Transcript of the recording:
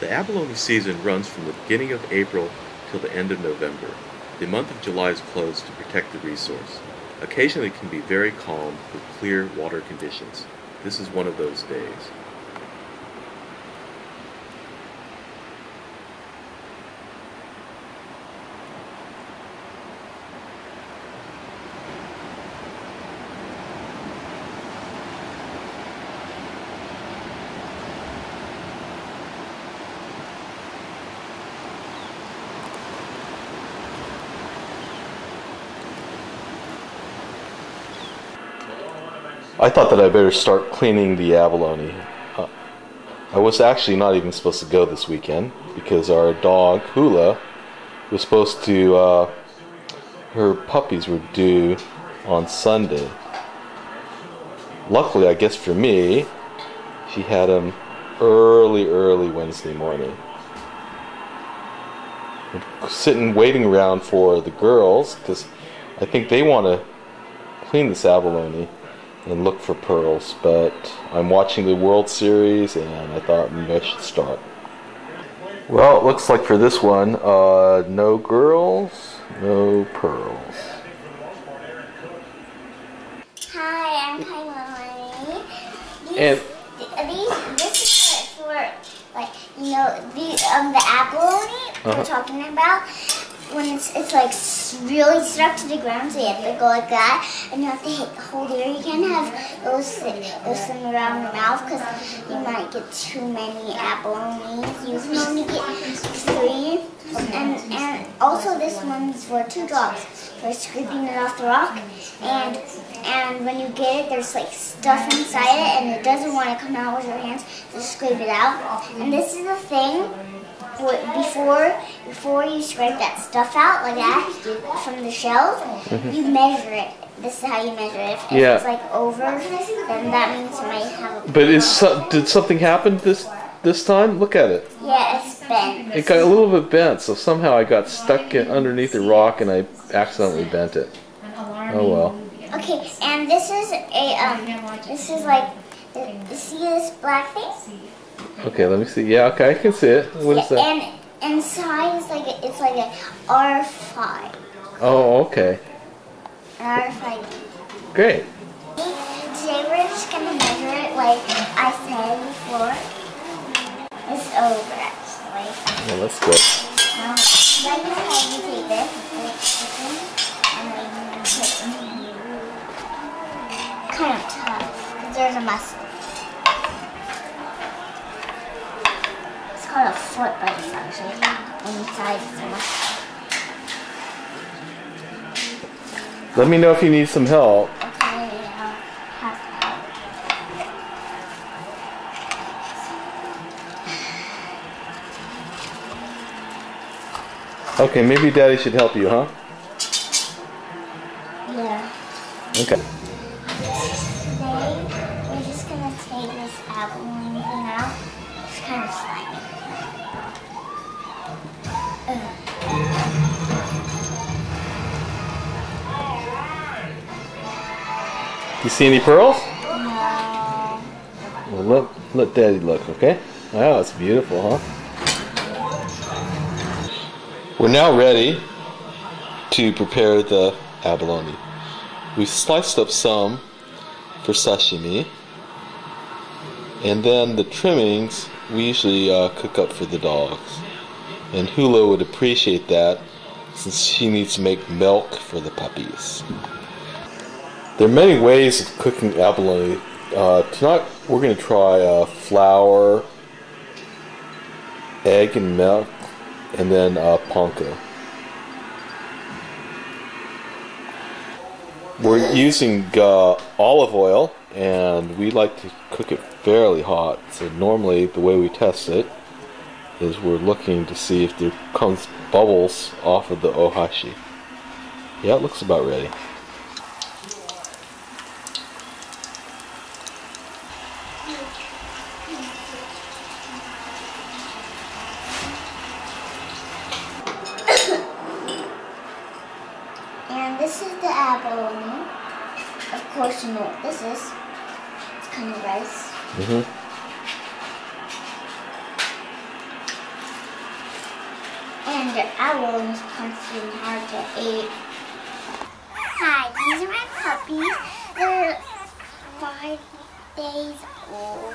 The abalone season runs from the beginning of April till the end of November. The month of July is closed to protect the resource. Occasionally it can be very calm with clear water conditions. This is one of those days. I thought that I better start cleaning the abalone. Uh, I was actually not even supposed to go this weekend because our dog Hula was supposed to. Uh, her puppies were due on Sunday. Luckily, I guess for me, she had them early, early Wednesday morning. I'm sitting waiting around for the girls because I think they want to clean this abalone and look for pearls, but I'm watching the World Series and I thought maybe I should start. Well, it looks like for this one, uh, no girls, no pearls. Hi, I'm Kaimani. These, And- these, this is for, like, you know, the, um, the abalone Uh-huh. we're talking about. When it's, it's like really stuck to the ground, so you have to go like that, and you have to hit, hold it. You can't have those, those things around your mouth because you might get too many abalones. You can only get three. And, and also this one's for two dogs for scraping it off the rock. And and when you get it, there's like stuff inside it, and it doesn't want to come out with your hands. Just scrape it out. And this is the thing. Before before you scrape that stuff out like that from the shells, mm-hmm. you measure it. This is how you measure it. If, Yeah. it's like over, then that means you might have a But is so, did something happen this this time? Look at it. yeah, it's bent. It got a little bit bent, so somehow I got stuck underneath the rock and I accidentally bent it. Oh well. Okay, and this is a um, this is like, you see this black thing? Okay, let me see. Yeah, okay, I can see it. What is that? And inside is like a, it's like a RFID, Oh, okay. RFID. Great. Today we're just gonna measure it like I said before. It's over actually. Well, that's good. Now, then you have you take this, and then you put kind of tough there's a muscle. It's called a foot, but it's actually inside is a muscle. Let me know if you need some help. Okay, I'll have that. Okay, maybe Daddy should help you, huh? Yeah. Okay. Take this abalone thing out. It's kind of slimy. You see any pearls? No. Well, let let Daddy look, okay? Wow, it's beautiful, huh? We're now ready to prepare the abalone. We sliced up some for sashimi, and then the trimmings we usually uh, cook up for the dogs. And Hula would appreciate that since she needs to make milk for the puppies. There are many ways of cooking abalone. Uh, tonight we're going to try uh, flour, egg and milk, and then uh, panko. We're using uh, olive oil, and we like to cook it fairly hot. So normally the way we test it is we're looking to see if there comes bubbles off of the ohashi. Yeah, it looks about ready. And this is the abalone. Of course you know what this is. It's kind of rice. Hmm And the abalone is constantly hard to eat. Hi, these are my puppies. They're five days old.